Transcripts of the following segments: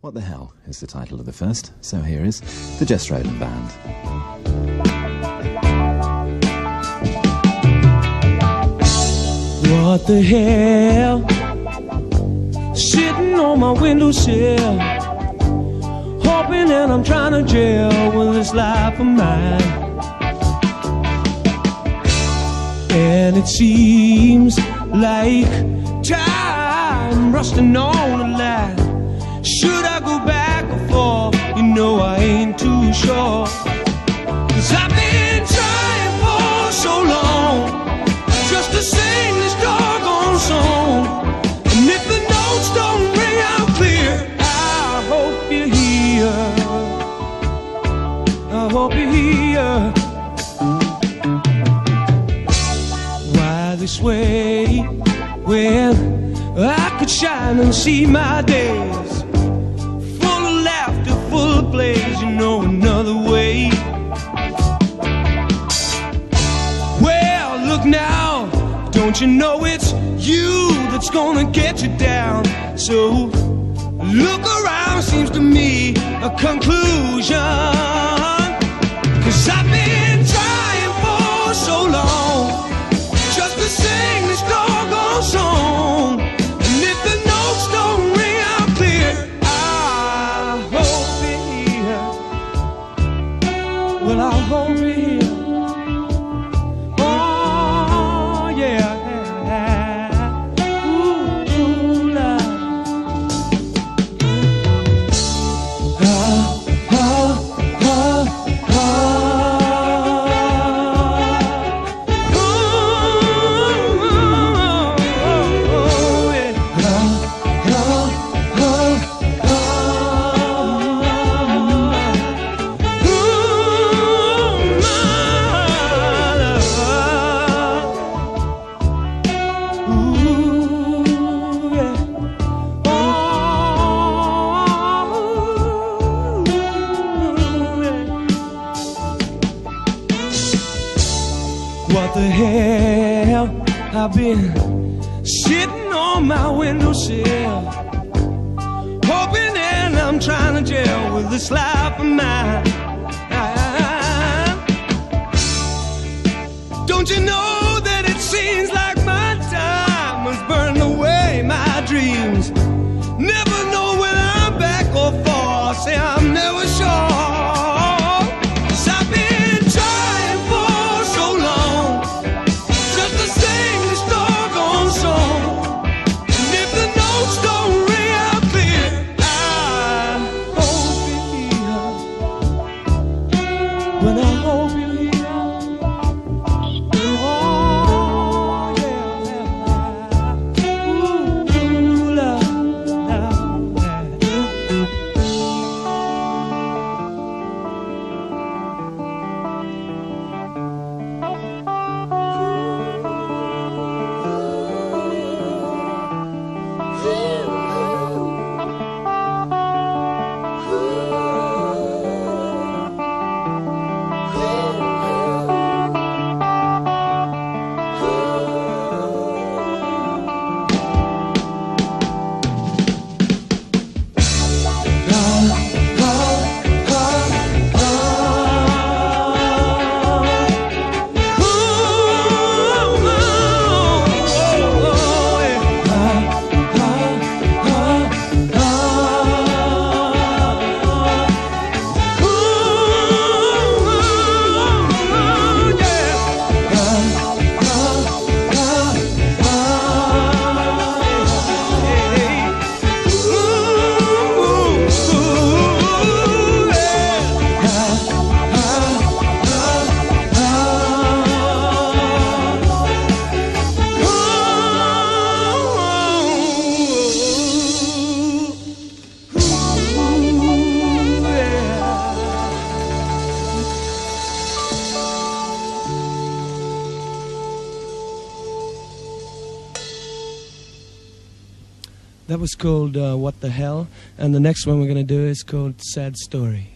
What the Hell is the title of the first, so here is the Jess Roden Band. What the hell? Sitting on my windowsill, hoping that I'm trying to jail with this life of mine. And it seems like time rusting on the line. Should I go back or forth? You know I ain't too sure. Cause I've been trying for so long just to sing this doggone song. And if the notes don't ring out clear, I hope you hear. I hope you hear. Why this way? Well, I could shine and see my days blaze. You know another way. Well, look now, don't you know it's you that's gonna get you down? So look around, seems to me a conclusion. What the hell? I've been sitting on my windowsill, hoping and I'm trying to jail with this life of mine. Don't you know That was called uh, What the Hell. And the next one we're going to do is called Sad Story.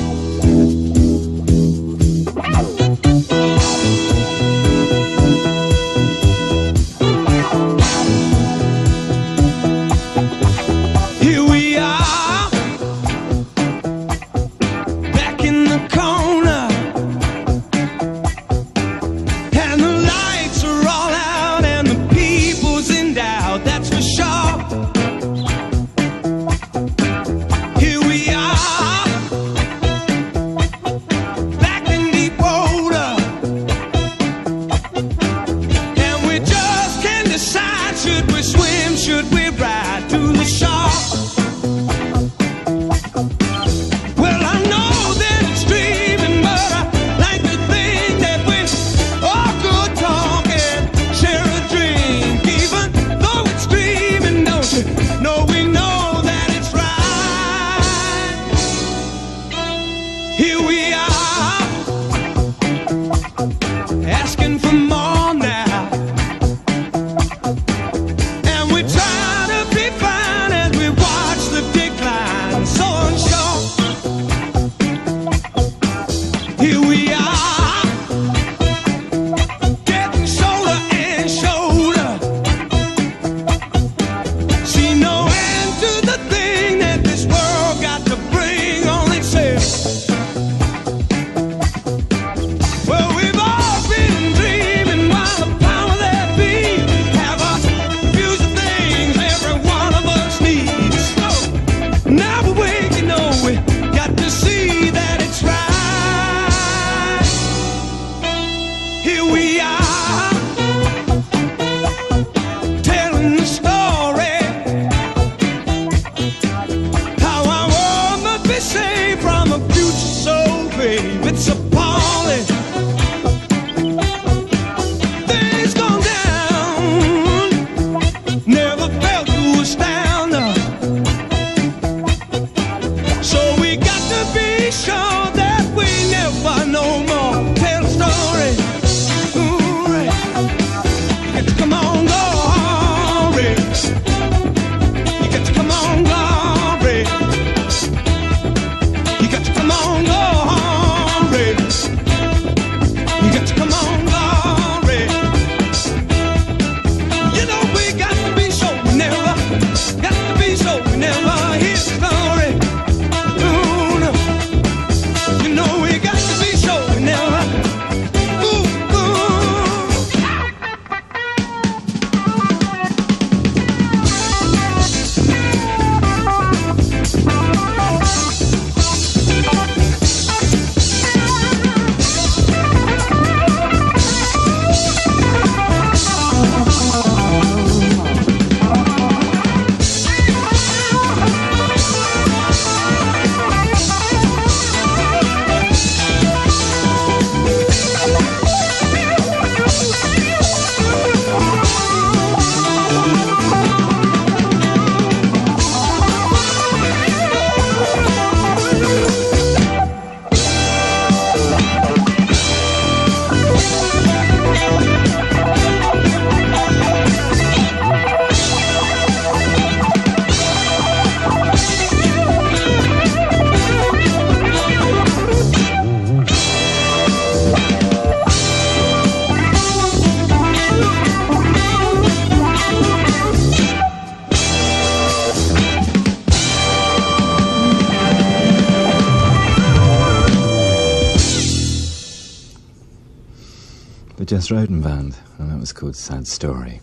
Jess Roden Band, and that was called Sad Story.